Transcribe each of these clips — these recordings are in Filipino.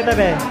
aí também.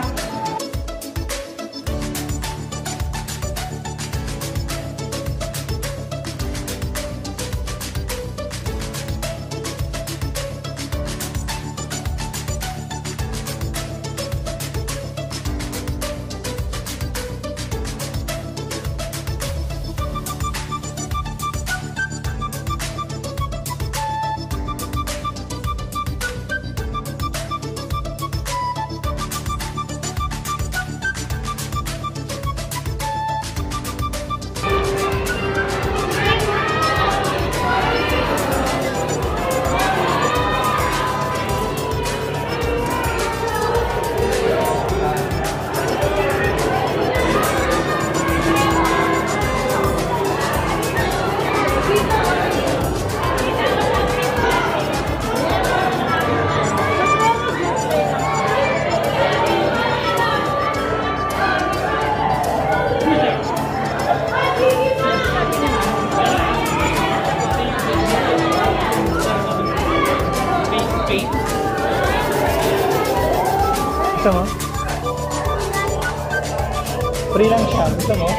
Free lang siya. Gusto mo?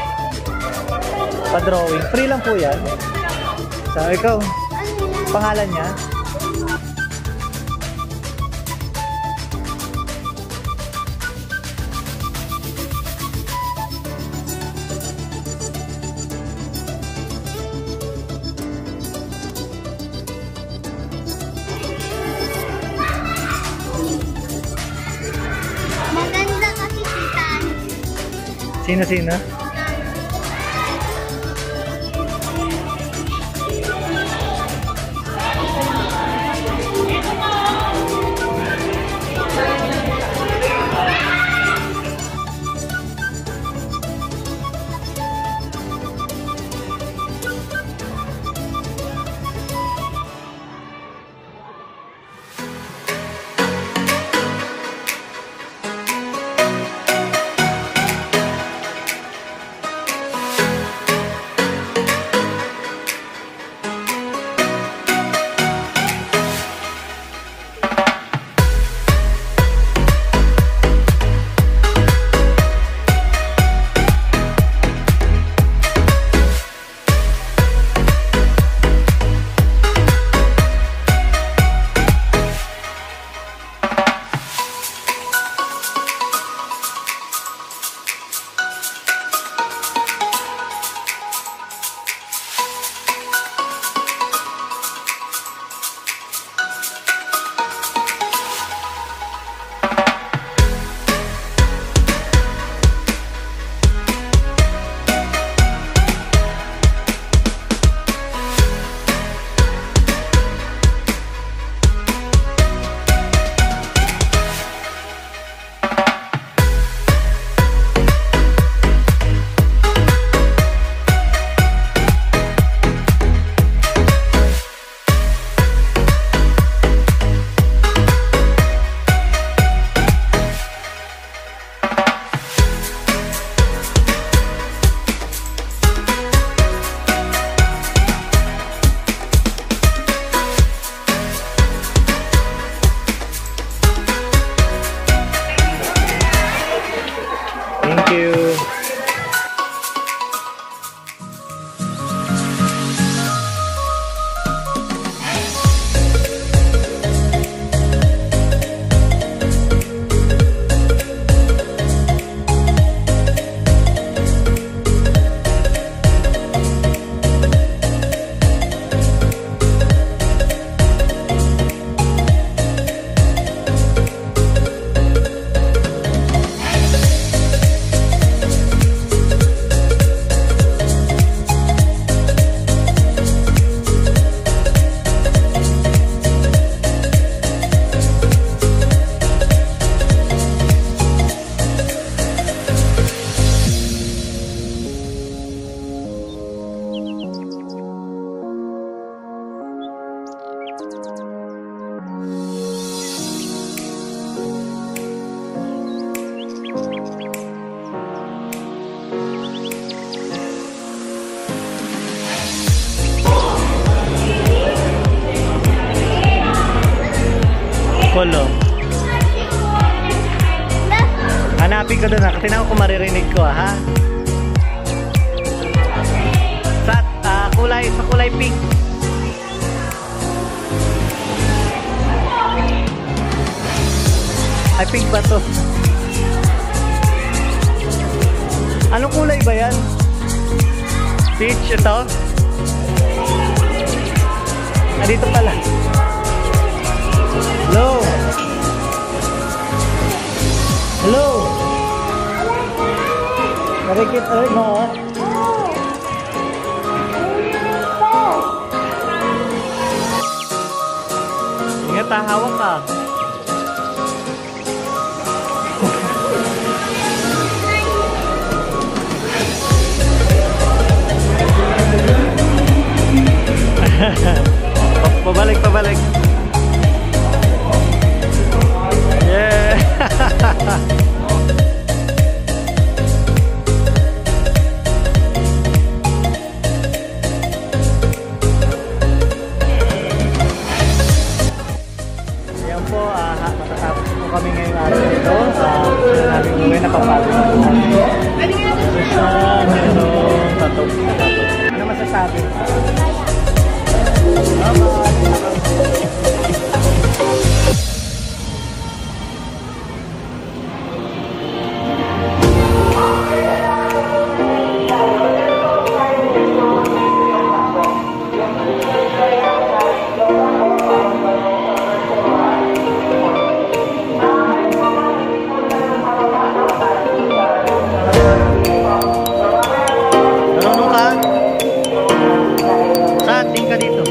Pa-drawing. Free lang po yan. So, ikaw, pangalan niya? Sino-sino? Polo. Last Hanapin ko doon ha. Tingnan ko maririnig ko ha. Sa ah, kulay, sa kulay pink. Ay, pink ba to? Anong kulay ba yan? Peach ito? Ah, dito pala. Hello? Mà đây kia tới ngộ Nghe ta hao quá à pabalik, pabalik. Yeah. Bating ka dito.